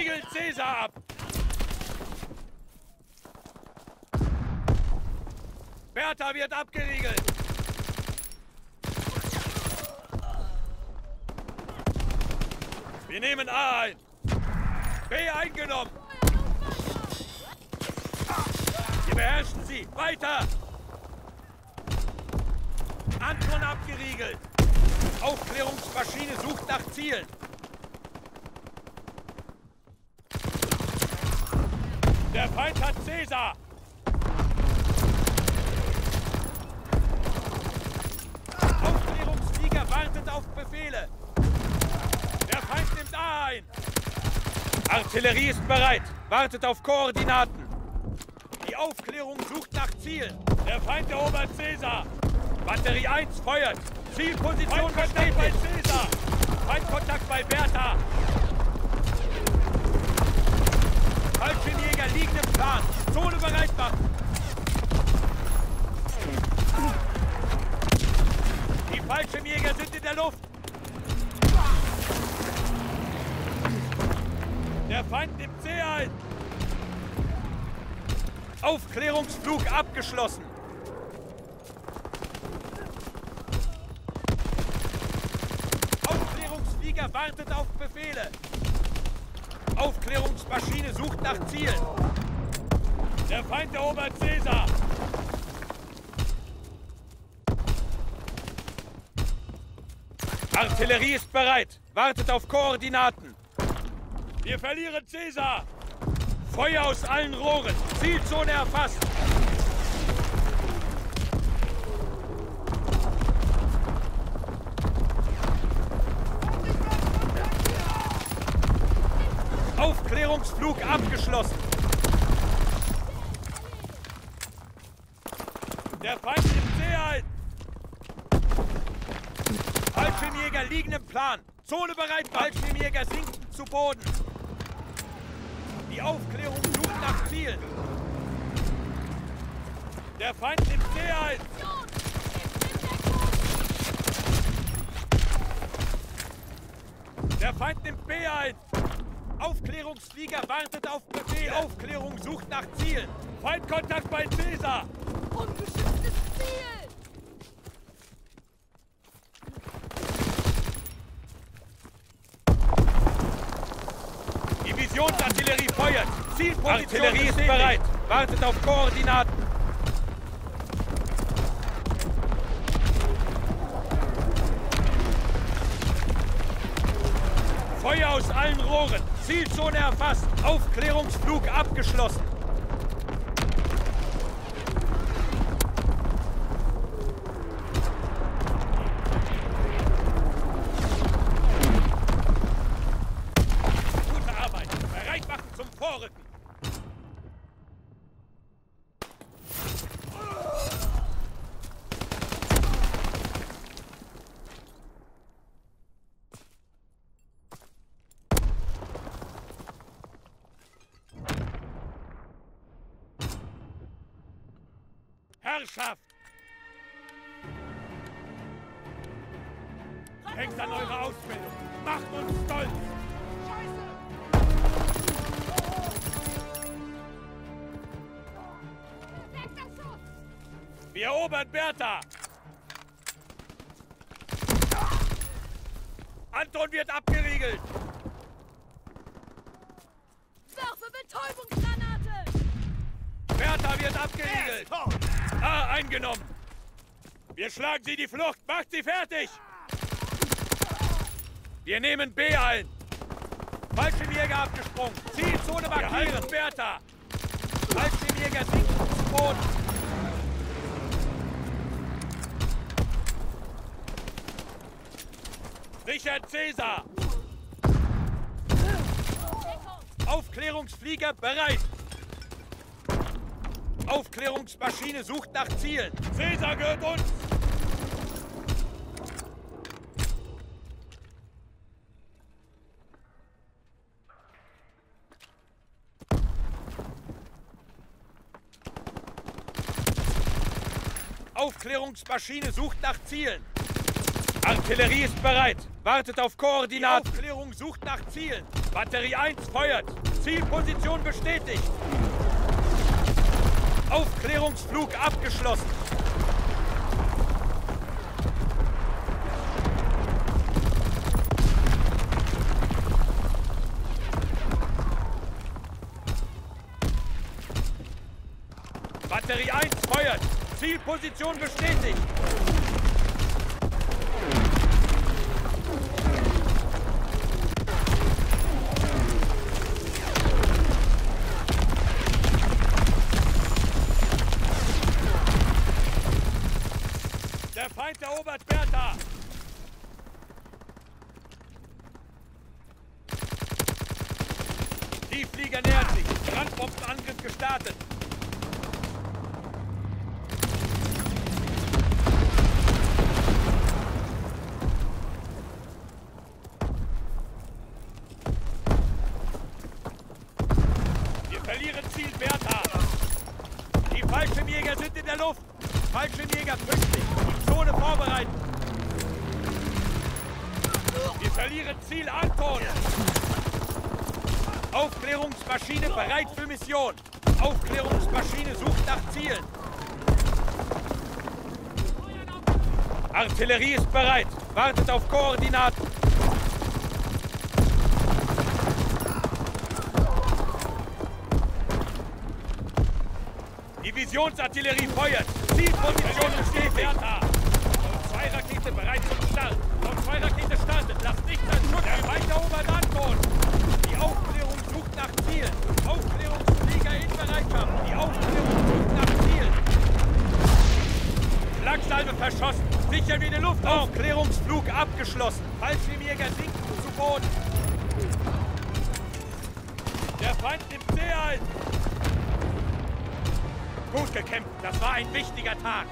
Riegelt Cäsar ab! Bertha wird abgeriegelt! Wir nehmen A ein! B eingenommen! Wir beherrschen sie! Weiter! Anton abgeriegelt! Aufklärungsmaschine sucht nach Zielen! Der Feind hat Cäsar! Aufklärungsflieger wartet auf Befehle! Der Feind nimmt A ein! Artillerie ist bereit! Wartet auf Koordinaten! Die Aufklärung sucht nach Zielen! Der Feind erobert Cäsar! Batterie 1 feuert! Zielposition versteht bei Cäsar! Feindkontakt bei Bertha! Fallschirmjäger liegen im Plan. Zone bereit machen. Die Fallschirmjäger sind in der Luft. Der Feind nimmt C ein. Aufklärungsflug abgeschlossen. Aufklärungsflieger wartet auf Befehle. Aufklärungsmaschine sucht nach Zielen. Der Feind erobert Cäsar. Artillerie ist bereit. Wartet auf Koordinaten. Wir verlieren Cäsar. Feuer aus allen Rohren. Zielzone erfasst. Aufklärungsflug abgeschlossen. Der Feind nimmt See ein. Fallschirmjäger liegen im Plan. Zone bereit, Fallschirmjäger sinken zu Boden. Die Aufklärung sucht nach Zielen. Der Feind nimmt ein. Der Feind nimmt B ein. Aufklärungsflieger wartet auf Befehl. Die Aufklärung sucht nach Zielen. Feindkontakt bei Cäsar. Ungeschütztes Ziel! Divisionsartillerie feuert. Zielposition Artillerie ist bereit. Wartet auf Koordinaten. Feuer aus allen Rohren. Zielzone erfasst. Aufklärungsflug abgeschlossen. Gute Arbeit. Bereit machen zum Vorrücken. Herrschaft! Hängt an eurer Ausbildung. Macht uns stolz! Wir erobern Bertha! Anton wird abgeriegelt! Werfe Betäubungsgranate! Bertha wird abgeriegelt! A eingenommen! Wir schlagen sie die Flucht! Macht sie fertig! Wir nehmen B ein! Fallschirmjäger abgesprungen! Zielzone markieren! Bertha! Fallschirmjäger sinken zu Boden! Richard Cäsar! Aufklärungsflieger bereit! Aufklärungsmaschine sucht nach Zielen. Cäsar gehört uns! Aufklärungsmaschine sucht nach Zielen. Artillerie ist bereit. Wartet auf Koordinaten. Die Aufklärung sucht nach Zielen. Batterie 1 feuert. Zielposition bestätigt. Aufklärungsflug abgeschlossen. Batterie 1 feuert. Zielposition bestätigt. Feind erobert Bertha. Die Flieger nähert sich. Brandbombenangriff gestartet. Wir verlieren Ziel Bertha. Die Fallschirmjäger sind in der Luft. Fallschirmjäger pünktlich. Zone vorbereiten. Wir verlieren Ziel Anton. Aufklärungsmaschine bereit für Mission. Aufklärungsmaschine sucht nach Zielen. Artillerie ist bereit. Wartet auf Koordinaten. Divisionsartillerie feuert. Zielposition bestätigt. Bertha. Zone 2 Rakete bereit zum Start. Zone 2 Rakete startet. Lasst nichts als Schutz. Der Feind erobert Anton. Die Aufklärung sucht nach Zielen. Aufklärungsflieger in Bereitschaft. Die Aufklärung sucht nach Zielen. Flaksalve verschossen. Sichern wir den Luftraum. Aufklärungsflug abgeschlossen. Fallschirmjäger sinken zu Boden. Der Feind nimmt See ein. Gut gekämpft. Das war ein wichtiger Tag.